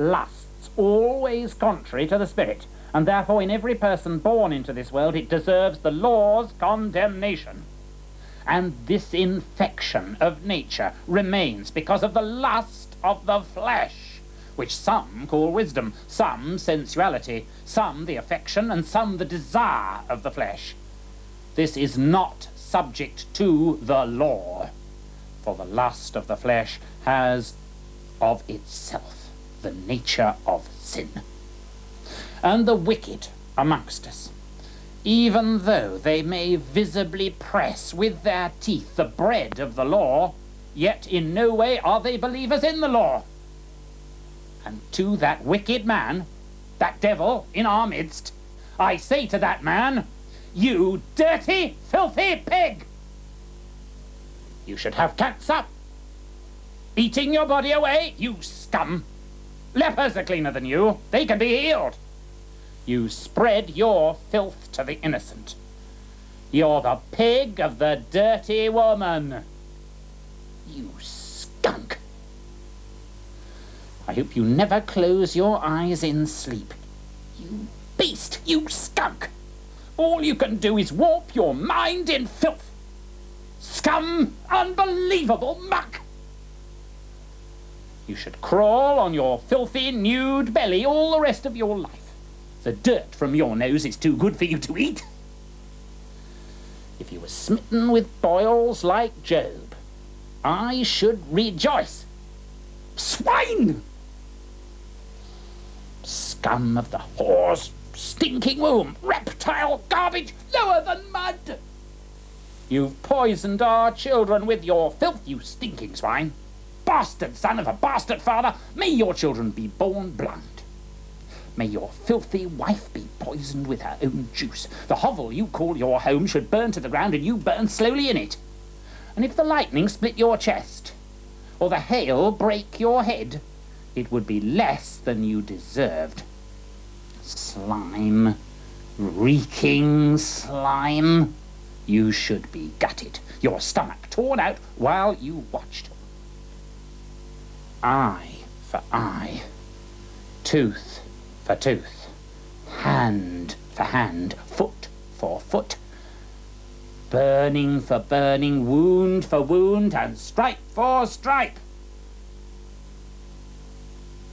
lusts always contrary to the spirit, and therefore in every person born into this world it deserves the law's condemnation. And this infection of nature remains because of the lust of the flesh, which some call wisdom, some sensuality, some the affection, and some the desire of the flesh. This is not subject to the law, for the lust of the flesh has of itself the nature of sin. And the wicked amongst us even though they may visibly press with their teeth the bread of the law, yet in no way are they believers in the law. And to that wicked man, that devil in our midst, I say to that man, you dirty, filthy pig! You should have cats up. Eating your body away, you scum. Lepers are cleaner than you. They can be healed. You spread your filth to the innocent. You're the pig of the dirty woman. You skunk. I hope you never close your eyes in sleep. You beast, you skunk. All you can do is warp your mind in filth. Scum, unbelievable muck. You should crawl on your filthy, nude belly all the rest of your life. The dirt from your nose is too good for you to eat. If you were smitten with boils like Job, I should rejoice. Swine! Scum of the whore's stinking womb, reptile garbage, lower than mud! You've poisoned our children with your filth, you stinking swine! Bastard son of a bastard father, may your children be born blind. May your filthy wife be poisoned with her own juice. The hovel you call your home should burn to the ground and you burn slowly in it. And if the lightning split your chest, or the hail break your head, it would be less than you deserved. Slime, reeking slime, you should be gutted, your stomach torn out while you watched. Eye for eye, tooth for tooth, hand for hand, foot for foot, burning for burning, wound for wound, and stripe for stripe.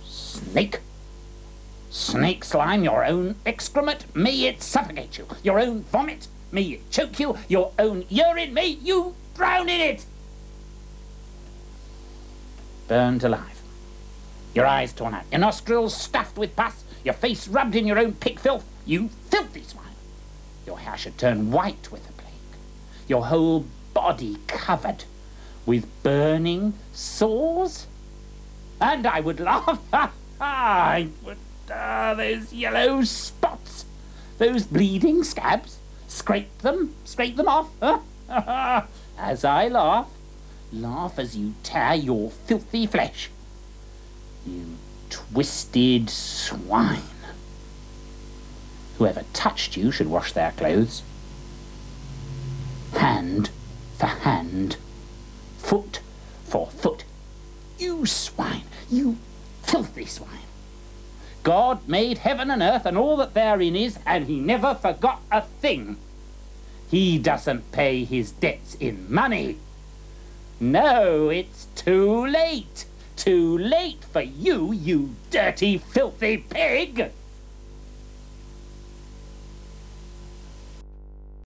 Snake. Snake slime, your own excrement, may it suffocate you. Your own vomit, may it choke you. Your own urine, may you drown in it. Burned alive. Your eyes torn out, your nostrils stuffed with pus, your face rubbed in your own pig filth, you filthy swine. Your hair should turn white with the plague. Your whole body covered with burning sores. And I would laugh. Ha ha! I would. Ah, those yellow spots, those bleeding scabs. Scrape them, scrape them off. As I laugh, laugh as you tear your filthy flesh. You twisted swine. Whoever touched you should wash their clothes. Hand for hand, foot for foot. You swine, you filthy swine. God made heaven and earth and all that therein is, and he never forgot a thing. He doesn't pay his debts in money. No, it's too late. Too late for you, you dirty, filthy pig!